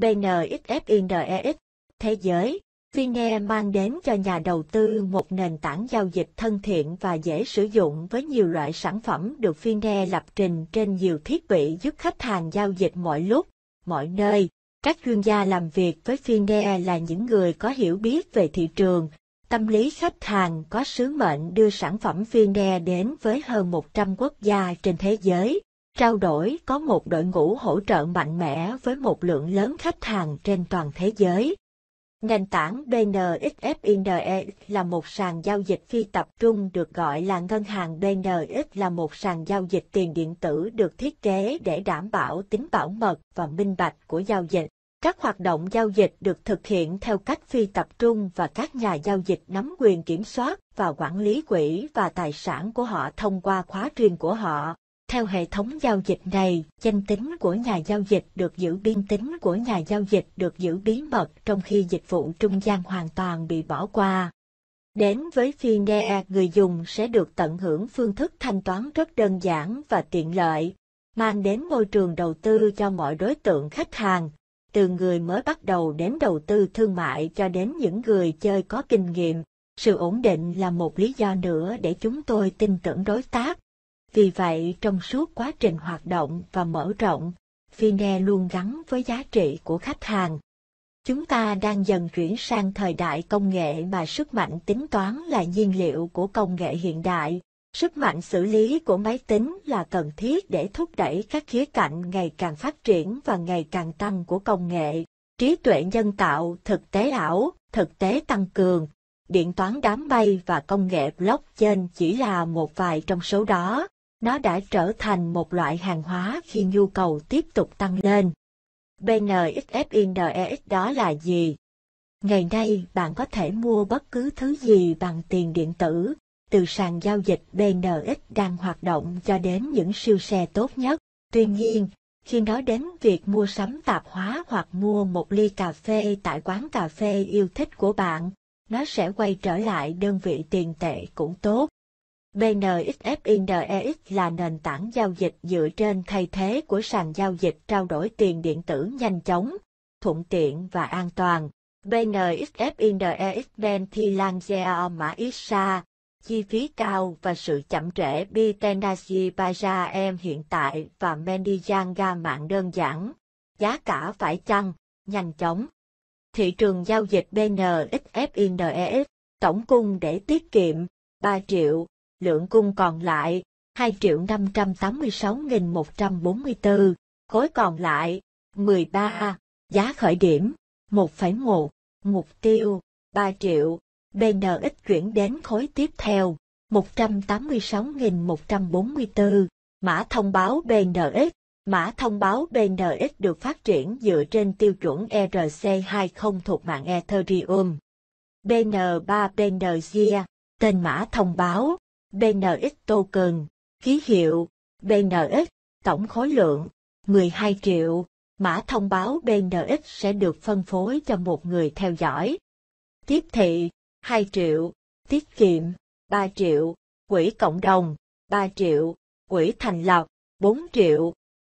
BNXFINDEX, thế giới. Vine mang đến cho nhà đầu tư một nền tảng giao dịch thân thiện và dễ sử dụng với nhiều loại sản phẩm được Vine lập trình trên nhiều thiết bị giúp khách hàng giao dịch mọi lúc, mọi nơi. Các chuyên gia làm việc với Vine là những người có hiểu biết về thị trường, tâm lý khách hàng có sứ mệnh đưa sản phẩm Vine đến với hơn 100 quốc gia trên thế giới. Trao đổi có một đội ngũ hỗ trợ mạnh mẽ với một lượng lớn khách hàng trên toàn thế giới. Nền tảng BNXFINE là một sàn giao dịch phi tập trung được gọi là ngân hàng BNX là một sàn giao dịch tiền điện tử được thiết kế để đảm bảo tính bảo mật và minh bạch của giao dịch. Các hoạt động giao dịch được thực hiện theo cách phi tập trung và các nhà giao dịch nắm quyền kiểm soát và quản lý quỹ và tài sản của họ thông qua khóa riêng của họ. Theo hệ thống giao dịch này, danh tính của nhà giao dịch được giữ biên tính của nhà giao dịch được giữ bí mật trong khi dịch vụ trung gian hoàn toàn bị bỏ qua. Đến với Fine, người dùng sẽ được tận hưởng phương thức thanh toán rất đơn giản và tiện lợi, mang đến môi trường đầu tư cho mọi đối tượng khách hàng, từ người mới bắt đầu đến đầu tư thương mại cho đến những người chơi có kinh nghiệm. Sự ổn định là một lý do nữa để chúng tôi tin tưởng đối tác vì vậy trong suốt quá trình hoạt động và mở rộng, Fine luôn gắn với giá trị của khách hàng. Chúng ta đang dần chuyển sang thời đại công nghệ mà sức mạnh tính toán là nhiên liệu của công nghệ hiện đại. Sức mạnh xử lý của máy tính là cần thiết để thúc đẩy các khía cạnh ngày càng phát triển và ngày càng tăng của công nghệ. Trí tuệ nhân tạo, thực tế ảo, thực tế tăng cường, điện toán đám mây và công nghệ blockchain chỉ là một vài trong số đó. Nó đã trở thành một loại hàng hóa khi nhu cầu tiếp tục tăng lên. BNXFINDEX đó là gì? Ngày nay bạn có thể mua bất cứ thứ gì bằng tiền điện tử, từ sàn giao dịch BNX đang hoạt động cho đến những siêu xe tốt nhất. Tuy nhiên, khi nói đến việc mua sắm tạp hóa hoặc mua một ly cà phê tại quán cà phê yêu thích của bạn, nó sẽ quay trở lại đơn vị tiền tệ cũng tốt. BNXFINDEX là nền tảng giao dịch dựa trên thay thế của sàn giao dịch trao đổi tiền điện tử nhanh chóng, thuận tiện và an toàn. BNXFINDEX Bentilangia mã ISA, chi phí cao và sự chậm trễ Bitenasi Baja em hiện tại và Mendijanga mạng đơn giản, giá cả phải chăng, nhanh chóng. Thị trường giao dịch BNXFINDEX, tổng cung để tiết kiệm, 3 triệu, lượng cung còn lại, 2 triệu 586.144, khối còn lại, 13, giá khởi điểm, 1,1, mục tiêu, 3 triệu, BNX chuyển đến khối tiếp theo, 186.144, mã thông báo BNX. Mã thông báo BNX được phát triển dựa trên tiêu chuẩn ERC20 thuộc mạng Ethereum. BN3 BNG, tên mã thông báo, BNX token, ký hiệu, BNX, tổng khối lượng, 12 triệu, mã thông báo BNX sẽ được phân phối cho một người theo dõi. Tiếp thị, 2 triệu, tiết kiệm, 3 triệu, quỹ cộng đồng, 3 triệu, quỹ thành lập, 4 triệu,